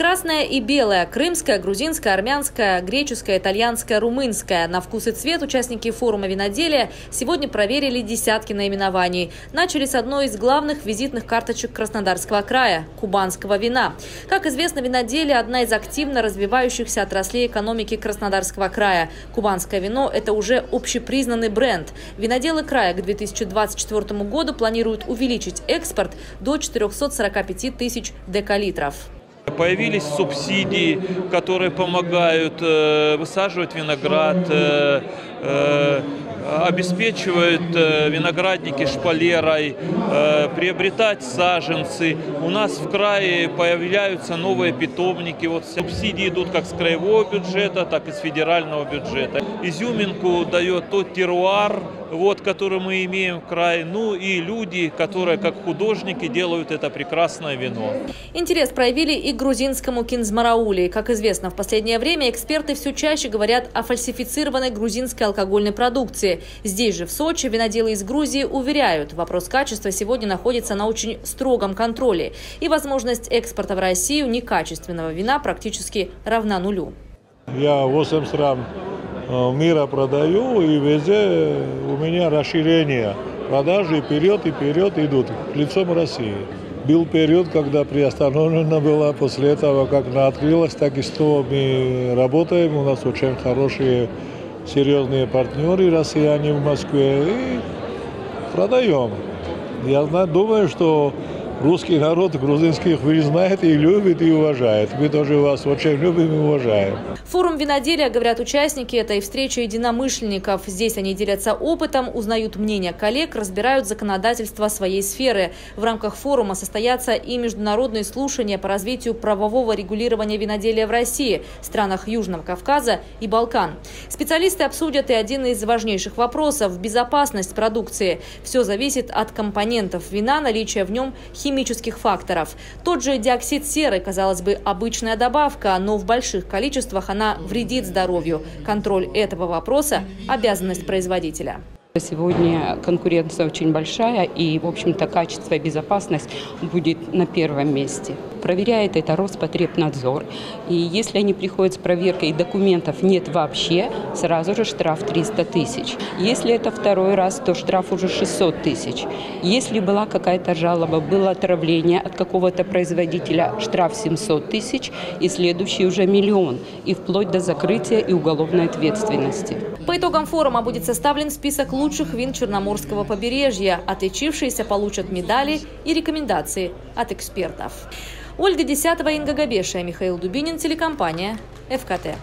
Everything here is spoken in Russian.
Красное и белое, крымское, грузинское, армянское, греческое, итальянское, румынское. На вкус и цвет участники форума виноделия сегодня проверили десятки наименований. Начали с одной из главных визитных карточек Краснодарского края – кубанского вина. Как известно, виноделие – одна из активно развивающихся отраслей экономики Краснодарского края. Кубанское вино – это уже общепризнанный бренд. Виноделы края к 2024 году планируют увеличить экспорт до 445 тысяч декалитров. Появились субсидии, которые помогают э, высаживать виноград, э, э, обеспечивают э, виноградники шпалерой, э, приобретать саженцы. У нас в крае появляются новые питомники. Вот субсидии идут как с краевого бюджета, так и с федерального бюджета. Изюминку дает тот теруар, вот, который мы имеем в крае, ну и люди, которые как художники делают это прекрасное вино. Интерес проявили и грузинскому кинзмараули. Как известно, в последнее время эксперты все чаще говорят о фальсифицированной грузинской алкогольной продукции. Здесь же, в Сочи, виноделы из Грузии уверяют, вопрос качества сегодня находится на очень строгом контроле. И возможность экспорта в Россию некачественного вина практически равна нулю. Я 8 стран Э, мира продаю, и везде у меня расширение продажи вперед и вперед идут лицом России. Был период, когда приостановлена была, после этого, как она открылась, так и что мы работаем. У нас очень хорошие, серьезные партнеры, россияне в Москве, и продаем. Я думаю, что русский народ грузинских вы знаете и любит, и уважает. Мы тоже вас очень любим и уважаем. Форум виноделия, говорят участники этой встречи единомышленников. Здесь они делятся опытом, узнают мнения коллег, разбирают законодательство своей сферы. В рамках форума состоятся и международные слушания по развитию правового регулирования виноделия в России, странах Южного Кавказа и Балкан. Специалисты обсудят и один из важнейших вопросов – безопасность продукции. Все зависит от компонентов вина, наличия в нем химии химических факторов. Тот же диоксид серы, казалось бы, обычная добавка, но в больших количествах она вредит здоровью. Контроль этого вопроса – обязанность производителя. Сегодня конкуренция очень большая, и, в общем-то, качество и безопасность будет на первом месте. Проверяет это Роспотребнадзор. И если они приходят с проверкой и документов нет вообще, сразу же штраф 300 тысяч. Если это второй раз, то штраф уже 600 тысяч. Если была какая-то жалоба, было отравление от какого-то производителя, штраф 700 тысяч, и следующий уже миллион, и вплоть до закрытия и уголовной ответственности. По итогам форума будет составлен список лучших вин Черноморского побережья. Отличившиеся получат медали и рекомендации от экспертов. Ольга Десятова, Инга Габеша, Михаил Дубинин, телекомпания «ФКТ».